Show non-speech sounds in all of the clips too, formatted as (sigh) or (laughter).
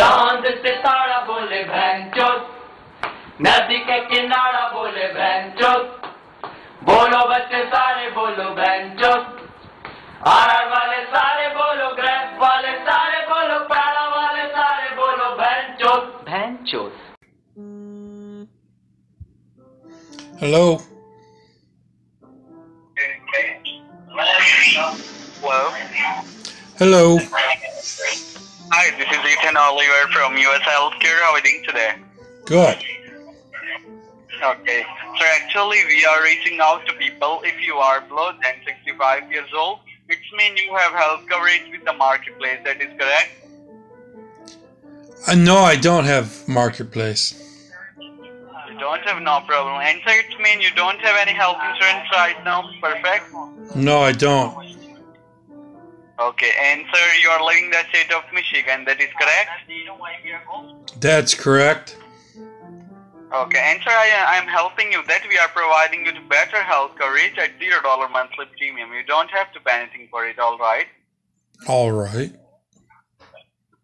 चाँद सितारा बोले भैंचोद नदी के किनारा बोले भैंचोद बोलो बच्चे सारे बोलो भैंचोद आर वाले सारे बोलो ग्रैप वाले सारे बोलो पैड़ा वाले सारे बोलो भैंचोद भैंचोद Hello. Hello. Hello. Hi, this is Ethan Oliver from US Healthcare. How are you doing today? Good. Okay. So actually, we are reaching out to people. If you are below than 65 years old, it means you have health coverage with the marketplace. That is correct. Uh, no, I don't have marketplace. You don't have no problem. And so it means you don't have any health insurance right now. Perfect. No, I don't. Okay. And sir, you are living in the state of Michigan. That is correct. That's correct. Okay, and sir, I, I'm helping you that we are providing you to better health coverage at zero dollar monthly premium. You don't have to pay anything for it. All right. All right.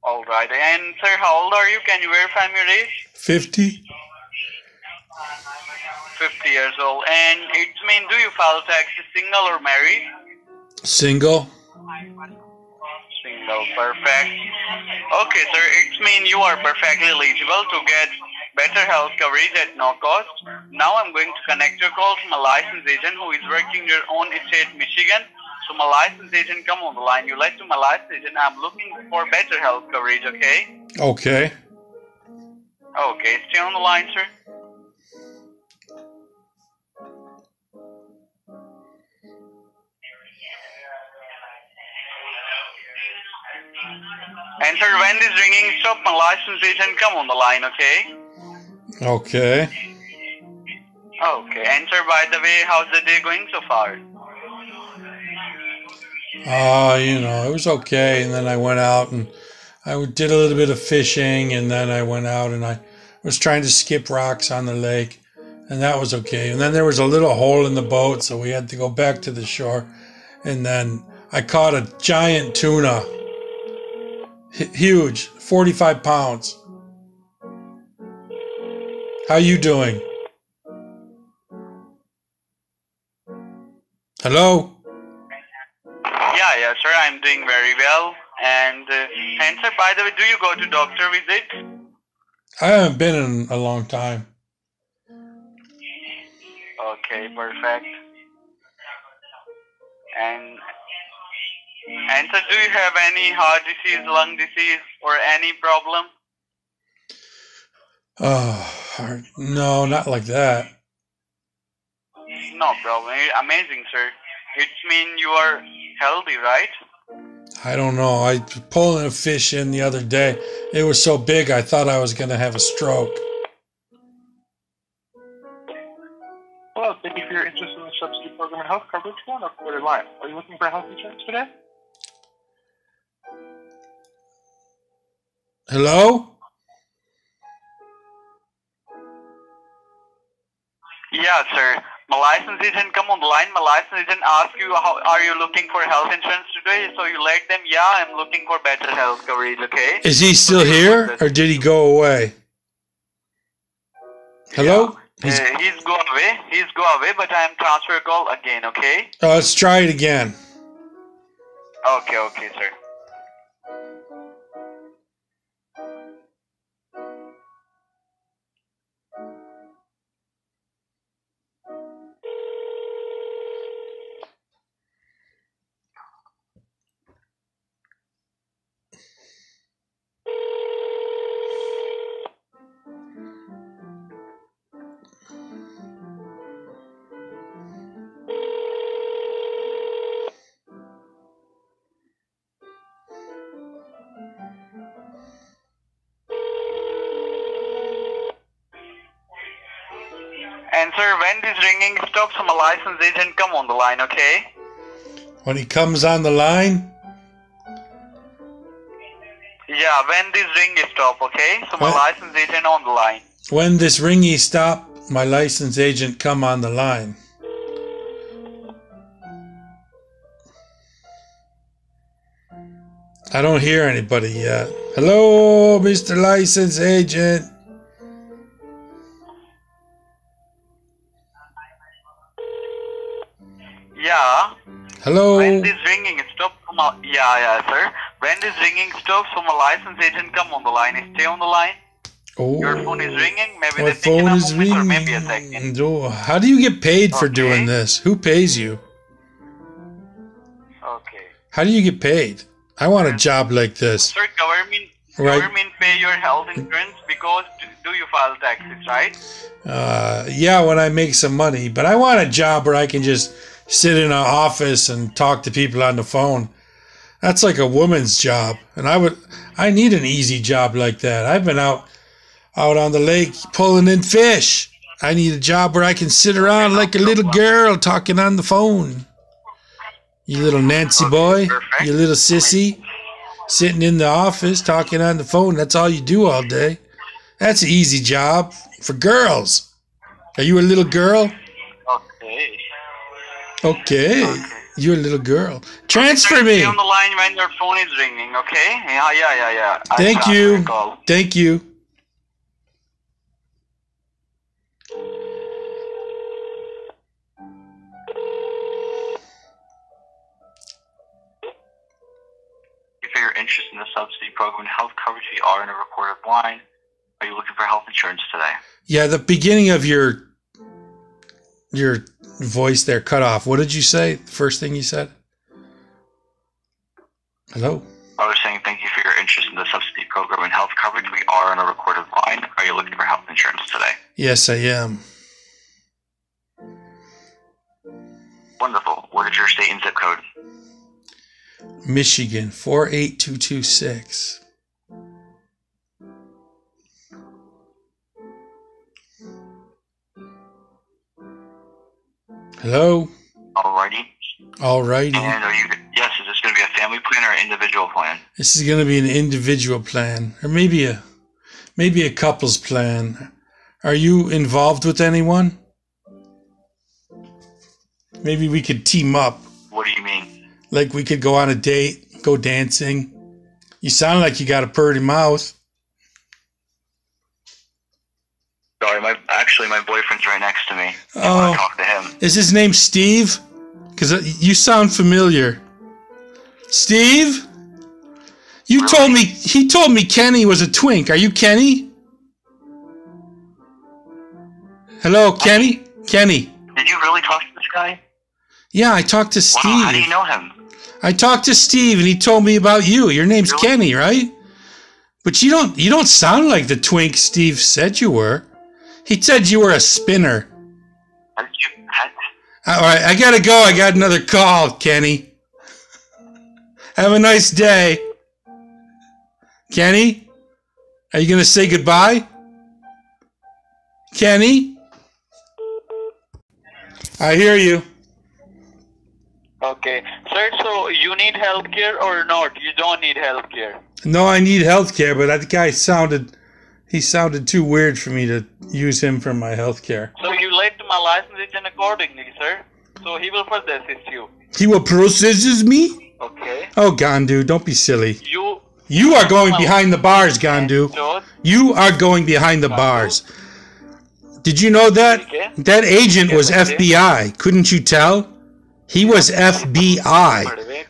All right. And sir, how old are you? Can you verify your age? 50? 50 years old. And it means do you file taxes single or married? Single? Single. Perfect. Okay, sir. It means you are perfectly eligible to get better health coverage at no cost. Now I'm going to connect your call to my licensed agent who is working in your own state, Michigan. So my licensed agent come on the line. You let to my licensed agent. I'm looking for better health coverage. Okay. Okay. Okay. Stay on the line, sir. And sir, when this ringing stop, my license agent come on the line, okay? Okay. Okay. And sir, by the way, how's the day going so far? Uh, you know, it was okay. And then I went out and I did a little bit of fishing. And then I went out and I was trying to skip rocks on the lake. And that was okay. And then there was a little hole in the boat. So we had to go back to the shore. And then I caught a giant tuna. Huge, 45 pounds. How you doing? Hello? Yeah, yeah, sir. I'm doing very well. And uh, and sir, by the way, do you go to doctor visit? I haven't been in a long time. Okay, perfect. And and sir, do you have any heart disease, lung disease, or any problem? Oh, no, not like that. No problem. Amazing, sir. It means you are healthy, right? I don't know. I was pulling a fish in the other day. It was so big, I thought I was going to have a stroke. Hello, thank you for your interest in the subsidy program and health coverage one or quarter line. Are you looking for health insurance today? Hello? Yeah, sir. My license agent come on the line. My license agent ask you how are you looking for health insurance today? So you let them, yeah, I'm looking for better health coverage, okay? Is he still here or did he go away? Hello? He's, Uh, he's go away. He's go away, but I'm transfer call again, okay? uh, let's try it again. Okay, okay, sir. When this ringing stops, my license agent come on the line, okay? When he comes on the line, Yeah, when this ring stop, okay? So my What? license agent on the line. when this ringy stop, my license agent come on the line. I don't hear anybody yet. Hello, Mr. License Agent. Hello. When this ringing stops from a, yeah, yeah, sir. When this ringing stops from a license agent, come on the line. Stay on the line. Oh, Your phone is ringing. Maybe my phone is or maybe a second. ringing. Oh, how do you get paid for doing this? Who pays you? Okay. How do you get paid? I want a job like this. Sir, government Right. government pay your health insurance because do, do you file taxes, right? Uh, yeah, when I make some money, but I want a job where I can just sit in an office and talk to people on the phone. That's like a woman's job, and I would, I need an easy job like that. I've been out, out on the lake pulling in fish. I need a job where I can sit around like a little girl talking on the phone. You little Nancy boy, you little sissy, sitting in the office talking on the phone. That's all you do all day. That's an easy job for girls. Are you a little girl? Okay. Okay. You're a little girl. Transfer me. On the line when your phone is ringing, okay? Yeah, yeah, yeah, yeah. I Thank you. your Thank you. If you're interested in the subsidy program and health coverage, we are in a recorded line. Are you looking for health insurance today? Yeah, the beginning of your your voice there cut off. What did you say? First thing you said? Hello? I was saying thank you for your interest in the subsidy program and health coverage. We are on a recorded line. Are you looking for health insurance today? Yes, I am. Wonderful. What is your state and zip code? Michigan 48226. Hello? Alrighty. Alrighty. And are you? Yes. Is this going to be a family plan or an individual plan? This is going to be an individual plan or maybe a maybe a couple's plan. Are you involved with anyone? Maybe we could team up. What do you mean? Like we could go on a date, go dancing. You sound like you got a purty mouth. Sorry, my actually my boyfriend's right next to me. Oh. talk to him. Is his name Steve? Because uh, you sound familiar. Steve? You told me, he told me Kenny was a twink. Are you Kenny? Hello, Kenny? Kenny. Did you really talk to this guy? Yeah, I talked to Steve. Wow. How do you know him? I talked to Steve and he told me about you. Your name's Really? Kenny, right? But you don't you don't sound like the twink Steve said you were. He said you were a spinner. How did you? How, All right, I gotta go. I got another call, Kenny. Have a nice day. Kenny? Are you gonna say goodbye? Kenny? I hear you. Okay. Sir, so you need health care or not? You don't need health care. No, I need health care, but that guy sounded he sounded too weird for me to use him for my health care. So you let my license agent accordingly, sir. So he will further assist you. He will processes me? Okay. Oh Gandu, don't be silly. You You are going behind the bars, Gandu. You are going behind the bars. Did you know that? That agent was Yes, I did. FBI. Couldn't you tell? He was FBI.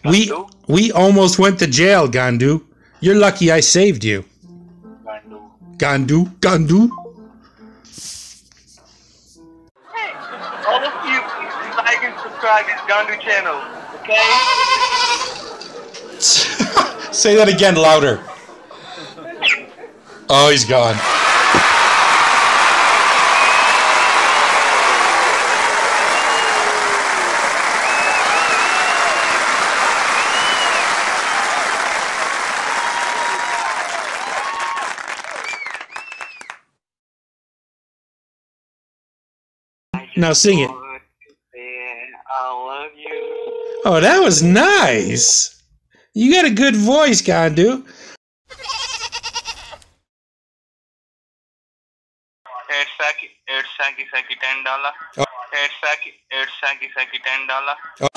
We we almost went to jail, Gandu. You're lucky I saved you. Gandu, Gandu. Hey, all of you, please like and subscribe to Gandu channel, okay? (laughs) Say that again louder. (laughs) Oh, he's gone. Now sing it. You. Oh, that was nice. You got a good voice, Gandu. Saki, eight saki saki ten dollar. Oh. Eight saki, eight saki saki ten dollar. Oh.